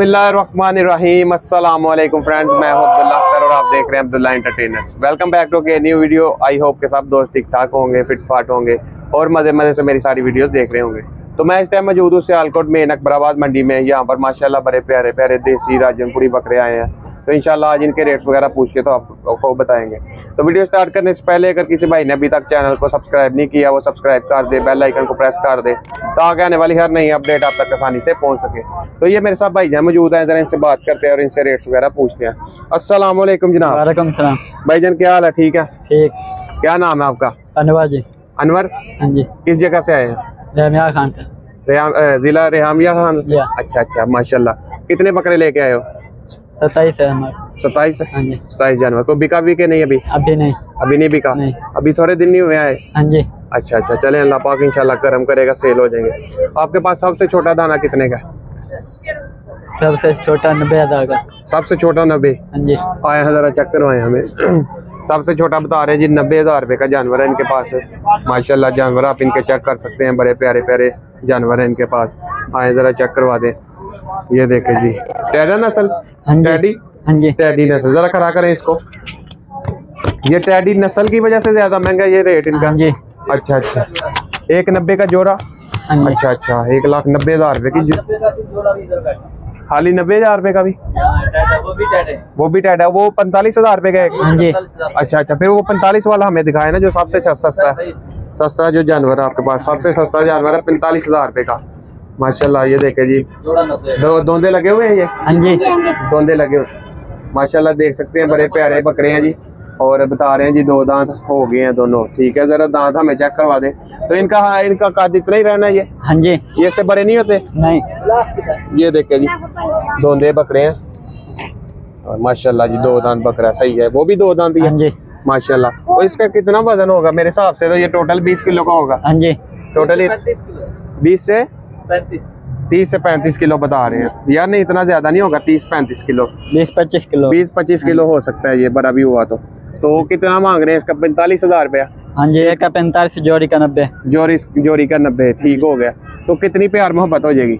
اللہ الرحمن الرحیم السلام علیکم فرینڈز میں ہوں عبداللہ اختر اور آپ دیکھ رہے ہیں Abdullah entertainers welcome back to کے نیو ویڈیو آئی ہوپ کے سب دوست ٹھیک ٹھاک ہوں گے فٹ فاٹ ہوں گے اور مزے مزے سے میری ساری ویڈیوز دیکھ رہے ہوں گے تو میں اس ٹائم موجود ہوں سیالکوٹ میں اکبر آباد منڈی میں یہاں پر ماشاءاللہ بڑے پیارے پیارے دیسی راجن پوری بکرے آئے ہیں تو انشاءاللہ آج ان کے ریٹس وغیرہ پوچھ کے تو آپ کو بتائیں گے۔ تو ویڈیو سٹارٹ کرنے سے پہلے اگر کسی بھائی نے ابھی تک چینل کو سبسکرائب نہیں کیا وہ سبسکرائب کر دے بیل آئیکن کو پریس کر دے تاکہ آنے والی ہر نئی اپڈیٹ آپ تک آسانی سے پہنچ سکے۔ تو یہ میرے ساتھ بھائی جان موجود ہیں ذرا ان سے بات کرتے ہیں اور ان سے ریٹس وغیرہ پوچھتے ہیں۔ السلام علیکم جناب۔ وعلیکم السلام۔ بھائی جان کیا حال ہے؟ ٹھیک ہے؟ ٹھیک۔ کیا نام ہے آپ کا؟ انور جی۔ انور؟ ہاں جی۔ کس جگہ سے آئے ہیں؟ رحمیہ خان سے۔ ضلع ریحامیہ خان سے۔ اچھا اچھا ماشاء اللہ کتنے بکرے لے کے آئے ہو؟ ستائیس ہے ہمارا۔ ستائیس ہے؟ ہاں جی۔ ستائیس جانور۔ کو بکا بھی کہ نہیں ابھی؟ ابھی نہیں۔ ابھی نہیں بکا؟ نہیں۔ ابھی تھوڑے دن نہیں ہوئے آئے ہاں جی۔ اچھا اچھا۔ چلیں اللہ پاک انشاءاللہ کرم کرے گا سیل ہو جائیں گے۔ آپ کے پاس سب سے چھوٹا دانا کتنے کا سب سے چھوٹا نبے ہزار کا۔ سب سے چھوٹا نبے؟ ہاں جی۔ آئے ذرا چیک کروائیں ہمیں۔ سب سے چھوٹا بتا رہے ہیں جی نبے ہزار روپے کا جانور ہے ان کے پاس۔ ماشاء اللہ جانور آپ ان کے چیک کر سکتے ہیں بڑے پیارے پیارے جانور ہیں ان کے پاس۔ آئے ذرا چیک کروا دیں۔ یہ دیکھیں جی۔ ٹیرن نسل ٹیڈی ٹیڈی نسل ذرا کرا کریں اس کو۔ یہ ٹیڈی نسل کی وجہ سے زیادہ مہنگا یہ ریٹ ان کا؟ ہاں جی۔ اچھا اچھا۔ ایک نبے کا جوڑا؟ ہاں جی۔ اچھا اچھا۔ ایک لاکھ نبے ہزار روپے کی خالی نبے ہزار روپے کا بھی؟ وہ بھی ٹیڈ ہے۔ وہ پینتالیس ہزار روپے کا ایک۔ ہاں جی۔ اچھا اچھا۔ پھر وہ پینتالیس والا ہمیں دکھایا نا جو سب سے سستا ہے۔ سستا جو جانور ہے آپ کے پاس۔ سب سے سستا جانور ہے پینتالیس ہزار روپے کا۔ ماشاءاللہ یہ دیکھیں جی دوندے لگے ہوئے ہیں یہ ہاں جی دوندے لگے ہوئے ماشاءاللہ دیکھ سکتے ہیں بڑے پیارے بکرے ہیں جی اور بتا رہے ہیں جی دو دانت ہو گئے ہیں دونوں ٹھیک ہے ذرا دانت ہمیں چیک کروا دیں تو ان کا ان کا قد اتنا ہی رہنا یہ ہاں جی یہ سے بڑے نہیں ہوتے نہیں یہ دیکھیں جی دوندے بکرے ہیں اور ماشاءاللہ جی دو دانت بکرا صحیح ہے وہ بھی دو دانت ہی ہے جی ماشاءاللہ اور اس کا کتنا وزن ہوگا میرے حساب سے تو یہ ٹوٹل بیس کلو کا ہوگا ہاں جی ٹوٹل بیس سے تیس سے پینتیس کلو بتا رہے ہیں۔ یار نہیں اتنا زیادہ نہیں ہوگا تیس پینتیس کلو۔ بیس پچیس کلو۔ بیس پچیس کلو ہو سکتا ہے یہ بڑا بھی ہوا تو۔ تو کتنا مانگ رہے ہیں؟ اس کا پینتالیس ہزار روپیہ۔ ہاں جی ایک کا پینتالیس جوڑی کا نبے۔ جوڑی جوڑی کا نبے ٹھیک ہو گیا۔ تو کتنی پیار محبت ہو جائے گی؟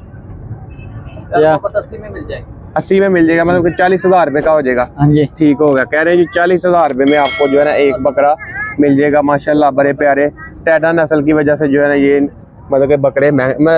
اسی میں مل جائے گا مطلب کہ چالیس ہزار روپے کا ہو جائے گا۔ ہاں جی۔ ٹھیک ہو گیا۔ کہہ رہے ہیں جی چالیس ہزار روپے میں آپ کو جو ہے نا ایک بکرا مل جائے گا ماشاء اللہ بڑے پیارے۔ ٹیڈا نسل کی وجہ سے جو ہے نا یہ مطلب کہ بکرے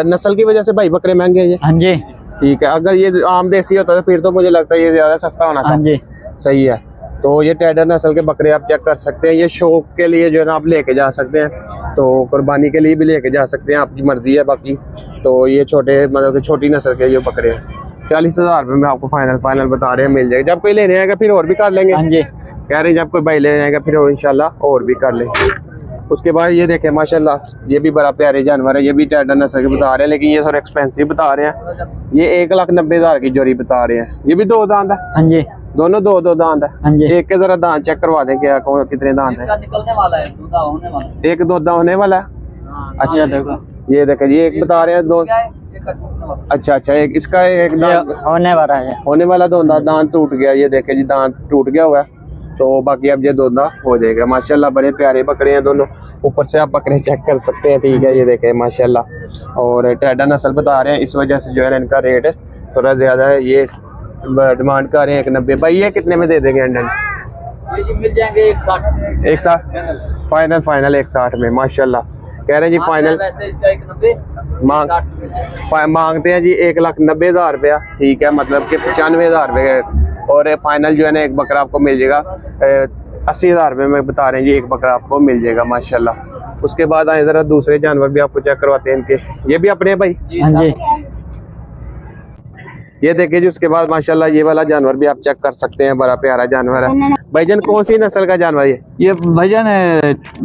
نسل کی وجہ سے بھائی بکرے مہنگے ہیں ہاں جی۔ ٹھیک ہے اگر یہ عام دیسی ہوتا تو پھر تو مجھے لگتا ہے یہ زیادہ سستا ہونا تھا۔ ہاں جی۔ صحیح ہے۔ تو یہ ٹیڈر نسل کے بکرے آپ چیک کر سکتے ہیں یہ شوق کے لیے جو ہے نا آپ لے کے جا سکتے ہیں۔ تو قربانی کے لیے بھی لے کے جا سکتے ہیں آپ کی مرضی ہے باقی۔ تو یہ چھوٹے مطلب کہ چھوٹی نسل کے یہ بکرے ہیں۔ چالیس ہزار روپے میں آپ کو فائنل فائنل بتا رہے ہیں مل جائے گا جب کوئی لینے آئے گا پھر اور بھی کر لیں گے۔ ہاں جی۔ کہہ رہے ہیں جب کوئی بھائی لینے آئے گا پھر ان شاء اللہ اور بھی کر لیں۔ گے اس کے بعد یہ دیکھیں ماشاءاللہ یہ بھی بڑا پیارے جانور ہے یہ بھی ٹیڈر نسل کے بتا رہے ہیں لیکن یہ تھوڑا ایکسپینسو بتا رہے ہیں۔ یہ ایک لاکھ نبے ہزار کی جوری بتا رہے ہیں۔ یہ بھی دو دانت ہے ہاں جی۔ دونوں دو دو دانت ہے ہاں جی۔ ایک کے ذرا دانت چیک کروا دیں کیا کتنے دانت ہیں۔ ایک دو دا ہونے والا ہے؟ اچھا۔ دیکھو یہ دیکھیں یہ ایک بتا رہے ہیں دو اچھا اچھا ایک اس کا ایک دانت ہونے والا ہے۔ ہونے والا دو دانت ٹوٹ گیا یہ دیکھیں جی دانت ٹوٹ گیا ہوا ہے۔ تو باقی اب یہ دودھنا ہو جائے گا۔ ماشاءاللہ بڑے پیارے بکرے ہیں دونوں۔ اوپر سے آپ بکرے چیک کر سکتے ہیں ٹھیک ہے یہ دیکھیں ماشاءاللہ۔ اور ٹیڈا نسل بتا رہے ہیں اس وجہ سے جو ہے ان کا ریٹ تھوڑا زیادہ ہے۔ یہ ڈیمانڈ کر رہے ہیں ایک نبے۔ بھائی یہ کتنے میں دے دیں گے انڈن؟ جی، مل جائیں گے ایک ساٹھ۔ ایک ساٹھ؟ فائنل۔ فائنل ایک ساٹھ میں ماشاء اللہ کہہ رہے ہیں جی فائنل۔ مانگتے ہیں جی ایک لاکھ نبے ہزار روپیہ۔ ٹھیک ہے مطلب کہ پچانوے ہزار روپے۔ اور فائنل جو ہے نا ایک بکرا آپ کو مل جائے گا۔ اسی ہزار میں بتا رہے ہیں جی ایک بکرا آپ کو مل جائے گا ماشاء اللہ اس کے بعد آئیں ذرا دوسرے جانور بھی آپ کو چیک کرواتے ہیں ان کے۔ یہ بھی اپنے بھائی؟ جی،, ہاں جی یہ دیکھیں جی اس کے بعد ماشاءاللہ یہ والا جانور بھی آپ چیک کر سکتے ہیں بڑا پیارا جانور ہے۔ بھائی جان کون سی نسل کا جانور ہے یہ بھائی جان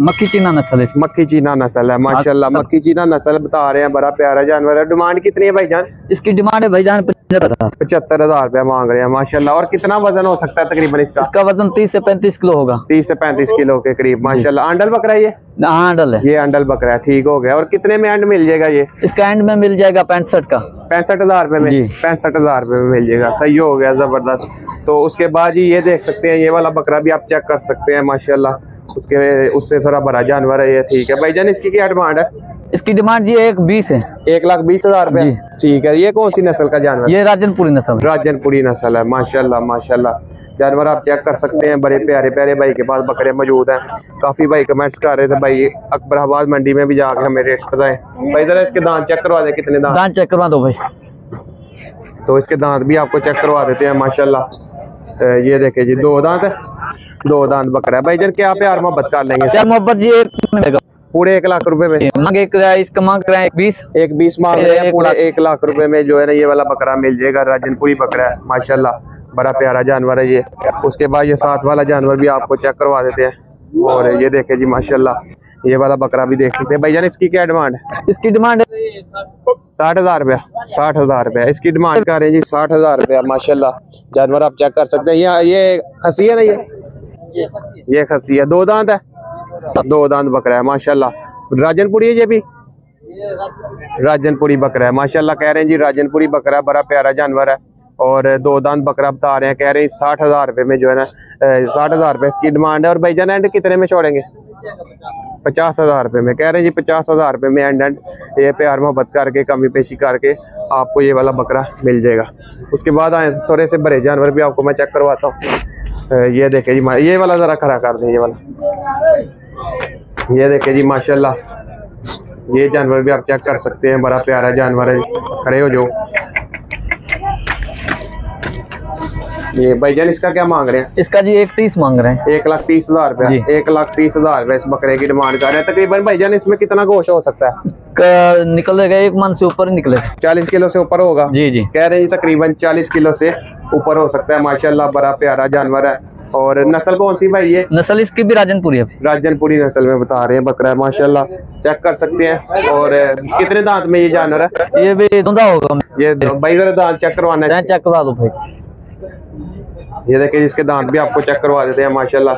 مکھی چینا نسل ہے۔ مکھی چینا نسل ہے ماشاءاللہ۔ ہاں، مکھی چینا نسل بتا رہے ہیں بڑا پیارا جانور ہے۔ ڈیمانڈ کتنی ہے بھائی جان؟ اس کی ڈیمانڈ ہے بھائی جان پچہتر ہزار روپیہ مانگ رہے ہیں ماشاء اللہ اور کتنا وزن ہو سکتا ہے تقریباً اس کا؟ اس کا وزن تیس سے پینتیس کلو ہوگا۔ تیس سے پینتیس کلو کے قریب ماشاء اللہ آنڈل بکرا یہ؟ انڈل آنڈل ہے۔ یہ ہاں، آنڈل بکرا ہے ٹھیک ہو گیا۔ اور کتنے میں اینڈ مل جائے گا یہ؟ اس کا اینڈ میں مل جائے گا پینسٹھ کا۔ پینسٹھ ہزار روپے میں؟ جی۔ پینسٹھ ہزار روپے میں مل جائے گا۔ صحیح ہو گیا زبردست۔ تو اس کے بعد یہ دیکھ سکتے ہیں یہ والا بکرا بھی آپ چیک کر سکتے ہیں ماشاء اللہ اس کے اس سے تھوڑا بڑا جانور ہے یہ ٹھیک ہے۔ بھائی جان اس کی کیا ڈیمانڈ ہے؟ اس کی ڈیمانڈ جی ایک بیس ہے۔ ایک لاکھ بیس ہزار روپے۔ جی۔ ٹھیک ہے یہ کون سی نسل کا جانور؟ یہ راجن پوری نسل۔ راجن پوری نسل ہے ماشاء اللہ ماشاء اللہ جانور آپ چیک کر سکتے ہیں بڑے پیارے پیارے بھائی کے پاس بکرے موجود ہیں۔ کافی بھائی کمنٹس کر رہے تھے بھائی اکبر آباد منڈی میں بھی جا کے ہمیں ریٹس بتائیں۔ بھائی ذرا اس کے دانت چیک کروا دیں کتنے دانت؟ دانت چیک کروا دو بھائی۔ تو اس کے دانت بھی آپ کو چیک کروا دیتے ہیں ماشاء اللہ یہ دیکھیں جی دو دانت دو دانت بکرا ہے بھائی جان کیا پیار محبت کر لیں گے سر محبت یہ پورے ایک لاکھ روپے میں مانگ ایک اس کا مانگ رہے ہیں ایک بیس ایک بیس مانگ رہے ہیں پورا ایک لاکھ روپے میں جو ہے نا یہ والا بکرا مل جائے گا راجن پوری بکرا ہے ماشاءاللہ بڑا پیارا جانور ہے یہ اس کے بعد یہ ساتھ والا جانور بھی آپ کو چیک کروا دیتے ہیں اور یہ دیکھیں جی ماشاءاللہ یہ والا بکرا بھی دیکھ سکتے ہیں بھائی جان اس کی کیا ڈیمانڈ ہے اس کی ڈیمانڈ ہے ساٹھ ہزار روپیہ ساٹھ ہزار روپیہ اس کی ڈیمانڈ کر رہے ہیں جی ساٹھ ہزار روپیہ ماشاءاللہ جانور آپ چیک کر سکتے ہیں یہ کھسی ہے نا یہ یہ خسی ہے دو دانت ہے؟ دو دانت بکرا ہے ماشاءاللہ۔ راجن پوری ہے یہ بھی راجن پوری بکرا ہے ماشاءاللہ کہہ رہے ہیں جی راجن پوری بکرا بڑا پیارا جانور ہے۔ اور دو دانت بکرا بتا رہے ہیں کہہ رہے ہیں ساٹھ ہزار روپے میں جو ہے نا ساٹھ ہزار روپے اس کی ڈیمانڈ ہے۔ اور بھائی جان اینڈ کتنے میں چھوڑیں گے؟ پچاس ہزار روپے میں۔ کہہ رہے ہیں جی پچاس ہزار روپے میں۔ اینڈ اینڈ یہ پیار محبت کر کے کمی پیشی کر کے آپ کو یہ والا بکرا مل جائے گا۔ اس کے بعد آئیں تھوڑے سے بڑے جانور بھی آپ کو میں چیک کرواتا ہوں۔ یہ دیکھیں جی یہ والا ذرا کھڑا کر دیں، یہ والا۔ یہ دیکھیں جی ماشاءاللہ۔ یہ جانور بھی آپ چیک کر سکتے ہیں، بڑا پیارا جانور ہے، کھڑے ہو جو یہ بھائی جان اس کا کیا مانگ رہے ہیں؟ اس کا جی ایک تیس مانگ رہے ہیں۔ ایک لاکھ تیس ہزار روپیہ۔ جی۔ ایک لاکھ تیس ہزار روپے اس بکرے کی ڈیمانڈ کر رہے ہیں۔ تقریباً بھائی جان اس میں کتنا گوشت ہو سکتا ہے؟ نکلے گا ایک من سے اوپر نکلے۔ چالیس کلو سے اوپر ہوگا؟ جی جی۔ کہہ رہے ہیں جی، تقریباً چالیس کلو سے اوپر ہو سکتا ہے۔ ماشاء اللہ بڑا پیارا جانور ہے۔ اور نسل کون سی بھائی یہ؟ نسل اس کی بھی راجن پوری ہے۔ راجن پوری نسل میں بتا رہے ہیں بکرا ہے ماشاء اللہ۔ چیک کر سکتے ہیں۔ اور کتنے دانت میں یہ جانور ہے؟ یہ بھی دھندا ہوگا۔ یہ بھائی ذرا دانت چیک کروانا ہے۔ چیک کروا دو بھائی۔ یہ دیکھیں جس کے دانت بھی آپ کو چیک کروا دیتے ہیں ماشاءاللہ۔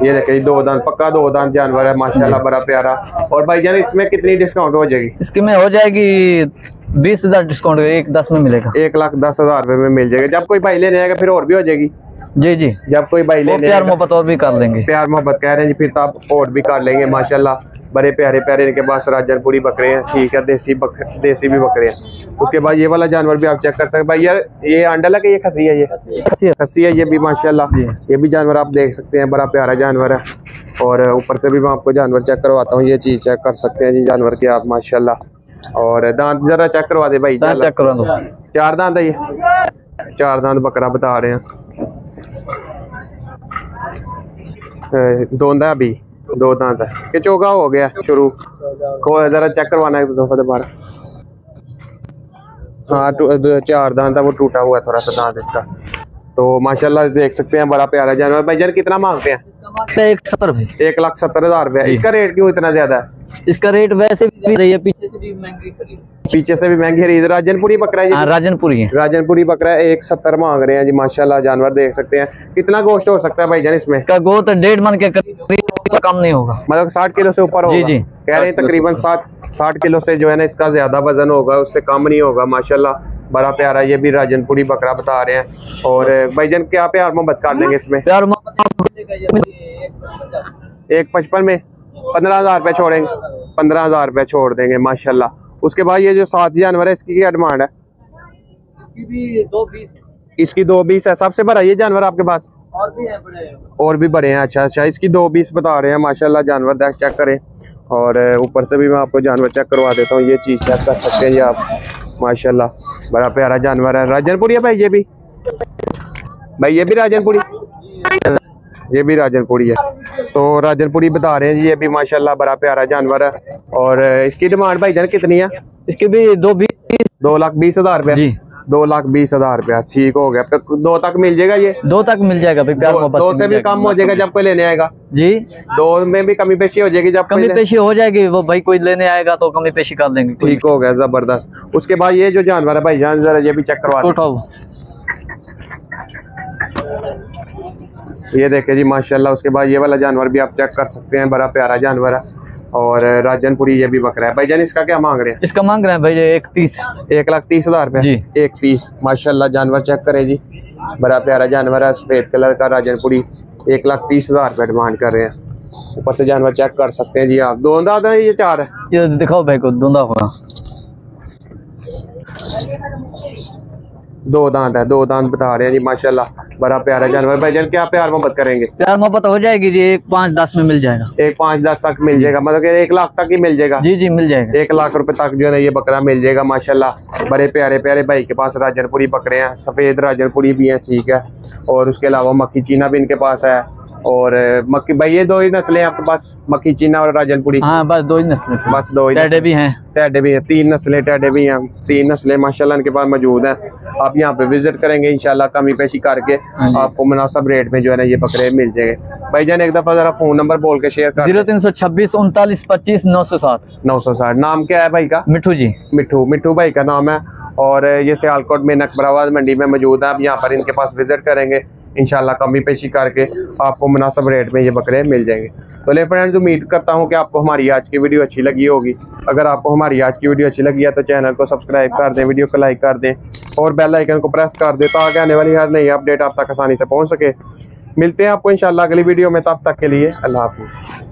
یہ دیکھیں جی، دو دانت پکا دو دانت جانور ہے ماشاءاللہ بڑا پیارا۔ اور بھائی جان اس میں کتنی ڈسکاؤنٹ ہو جائے گی؟ اس کے میں ہو جائے گی بیس ہزار ڈسکاؤنٹ ایک دس میں ملے گا۔ ایک لاکھ دس ہزار روپے میں مل جائے گا جب کوئی بھائی لینے آئے گا پھر اور بھی ہو جائے گی۔ جی جی۔ جب کوئی بھائی لینے پیار محبت اور بھی کر لیں گے۔ پیار محبت کہہ رہے ہیں جی پھر تو آپ اور بھی کر لیں گے ماشاءاللہ۔ بڑے پیارے پیارے ان کے پاس راجن پوری بکرے ہیں۔ ٹھیک ہے دیسی بکرے دیسی بھی بکرے ہیں۔ اس کے بعد یہ والا جانور بھی آپ چیک کر سکتے بھائی یار یہ آنڈا ہے یہ کھسی ہے یہ؟ کھسی ہے۔ یہ بھی ماشاء اللہ جی۔ یہ بھی جانور آپ دیکھ سکتے ہیں بڑا پیارا جانور ہے۔ اور اوپر سے بھی میں آپ کو جانور چیک کرواتا ہوں۔ یہ چیز چیک کر سکتے ہیں جی جانور کے آپ ماشاء اللہ اور دانت ذرا چیک کروا دے بھائی چار دانت ہے یہ۔ چار دانت بکرا بتا رہے ہیں۔ دونوں بھی۔ دو دانت ہے۔ یہ چوکا ہو گیا شروع۔ ذرا چیک کروانا ایک دفعہ دوبارہ۔ ہاں چار دانت ہے وہ ٹوٹا ہوا ہے تھوڑا سا دانت اس کا۔ تو ماشاءاللہ دیکھ سکتے ہیں بڑا پیارا جانور۔ بھائی جان کتنا مانگتے ہیں؟ ایک لاکھ ستر ہزار روپے اس کا ریٹ کیوں اتنا زیادہ ہے؟ اس کا ریٹ ویسے بھی رہی ہے پیچھے سے بھی مہنگی خرید۔ راجن پوری بکرا ہے جی؟ ہاں، راجن پوری ہے۔ راجن پوری بکرا ہے ایک ستر مانگ رہے ہیں جی ماشاءاللہ جانور دیکھ سکتے ہیں۔ کتنا گوشت ہو سکتا ہے بھائی جان اس میں؟ گوشت ڈیڑھ من کے کم نہیں ہوگا۔ مطلب ساٹھ کلو سے اوپر ہوگا۔ جی، جی۔ کہہ رہے ہیں تقریباً ساٹھ کلو سے جو ہے نا اس کا زیادہ وزن ہوگا اس سے کم نہیں ہوگا ماشاءاللہ۔ بڑا پیارا یہ بھی راجن پوری بکرا بتا رہے ہیں اور بھائی جان کیا پیار محبت کر لیں گے اس میں؟ پیار ایک پچپن میں پندرہ ہزار روپے چھوڑیں گے پندرہ ہزار روپے چھوڑ دیں گے ماشاءاللہ۔ اس کے بعد یہ جو ساتھ جانور ہے اس کی کیا ڈیمانڈ ہے؟ اس کی دو بیس ہے سب سے بڑا یہ جانور آپ کے پاس؟ اور بھی بڑے اور بھی بڑے ہیں اچھا اچھا اس کی دو بیس بتا رہے ہیں ماشاءاللہ جانور دیکھ چیک کریں۔ اور اوپر سے بھی میں آپ کو جانور چیک کروا دیتا ہوں یہ چیز چیک کر سکتے ہیں یہ آپ۔ ماشاءاللہ بڑا پیارا جانور ہے۔ راجن پوری ہے بھائی یہ بھی؟ بھائی یہ بھی راجن پوری یہ بھی راجن پوری ہے۔ تو راجن پوری بتا رہے ہیں جی یہ بھی ماشاءاللہ بڑا پیارا جانور ہے۔ اور اس کی ڈیمانڈ بھائی جان کتنی ہے؟ اس کی بھی دو بیس دو لاکھ بیس ہزار روپے۔ جی۔ دو لاکھ بیس ہزار روپیہ۔ ٹھیک ہو گیا۔ دو تک مل جائے گا یہ؟ دو تک مل جائے گا پیار محبت دو سے بھی کم ہو جائے گا جب کوئی لینے آئے گا۔ جی۔ دو میں بھی کمی پیشی ہو جائے گی جب کمی پیشی ہو جائے گی وہ بھائی کوئی لینے آئے گا تو کمی پیشی کر لیں گے۔ ٹھیک ہو گیا زبردست۔ اس کے بعد یہ جو جانور ہے بھائی جان ذرا یہ بھی چیک کروا اٹھاؤ۔ یہ دیکھیں جی ماشاءاللہ اس کے بعد یہ والا جانور بھی آپ چیک کر سکتے ہیں۔ بڑا پیارا جانور ہے۔ اور راجن پوری یہ بھی بکرا ہے۔ بھائی جان اس کا کیا مانگ رہے ہیں؟ اس کا مانگ رہے ہیں بھائی ایک تیس۔ ایک لاکھ تیس ہزار روپے جی۔ ایک تیس۔ ماشاء اللہ جانور چیک کرے جی۔ بڑا پیارا جانور ہے سفید کلر کا راجن پوری ایک لاکھ تیس ہزار روپے ڈیمانڈ کر رہے ہیں۔ اوپر سے جانور چیک کر سکتے ہیں جی آپ۔ دوندہ دیں یہ چار ہے۔ دکھاؤ بھائی کو دو دانت ہے دو دانت بتا رہے ہیں جی ماشاء اللہ بڑا پیارا جانور بھائی جان کیا پیار محبت کریں گے؟ پیار محبت ہو جائے گی جی ایک پانچ دس میں مل جائے گا۔ ایک پانچ دس تک مل جائے گا مطلب کہ ایک لاکھ تک ہی مل جائے گا۔ جی جی مل جائے گا۔ ایک لاکھ روپے تک جو ہے نا یہ بکرا مل جائے گا ماشاء اللہ بڑے پیارے پیارے بھائی کے پاس راجن پوری بکرے ہیں سفید راجن پوری بھی ہیں ٹھیک ہے۔ اور اس کے علاوہ مکھی چینا بھی ان کے پاس ہے۔ اور مکی بھائی یہ دو ہی نسلیں آپ کے پاس؟ مکی چینا اور راجن پوری ہاں بس دو ہی نسلیں بس دو ہی ٹیڈے بھی ہیں۔ ٹیڈے بھی ہیں تین نسلیں ٹیڈے بھی ہیں۔ تین نسلیں ماشاءاللہ ان کے پاس موجود ہیں۔ آپ یہاں پہ وزٹ کریں گے انشاءاللہ کمی پیشی کر کے ہاں جی۔ آپ کو مناسب ریٹ میں جو ہے نا یہ بکرے مل جائیں گے۔ بھائی جان ایک دفعہ ذرا فون نمبر بول کے شیئر کر زیرو تین سو چھبیس انتالیس پچیس نو سو سات۔ نو سو ساٹھ۔ نام کیا ہے بھائی کا؟ مٹھو جی۔ مٹھو مٹھو بھائی کا نام ہے۔ اور یہ سیالکوٹ میں نقبر آباد منڈی میں موجود ہے آپ یہاں پر ان کے پاس وزٹ کریں گے۔ انشاءاللہ کمی پیشی کر کے آپ کو مناسب ریٹ میں یہ بکرے مل جائیں گے۔ تو لے فرینڈز، امید کرتا ہوں کہ آپ کو ہماری آج کی ویڈیو اچھی لگی ہوگی۔ اگر آپ کو ہماری آج کی ویڈیو اچھی لگی ہے تو چینل کو سبسکرائب کر دیں، ویڈیو کو لائک کر دیں اور بیل آئکن کو پریس کر دیں تاکہ آنے والی ہر نئی اپڈیٹ آپ تک آسانی سے پہنچ سکے۔ ملتے ہیں آپ کو انشاءاللہ اگلی ویڈیو میں، تب تک کے لیے اللہ حافظ۔